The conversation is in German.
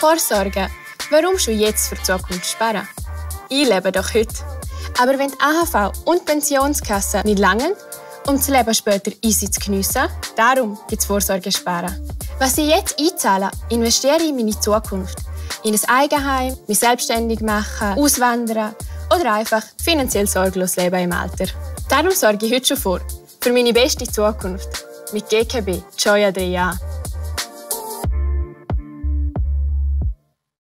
Vorsorge. Warum schon jetzt für die Zukunft sparen? Ich lebe doch heute. Aber wenn die AHV und die Pensionskasse nicht langen, um das Leben später easy zu geniessen, darum gibt es Vorsorge sparen. Was ich jetzt einzahle, investiere ich in meine Zukunft. In ein Eigenheim, mich selbstständig machen, auswandern oder einfach finanziell sorglos leben im Alter. Darum sorge ich heute schon vor. Für meine beste Zukunft. Mit GKB Joy Adria.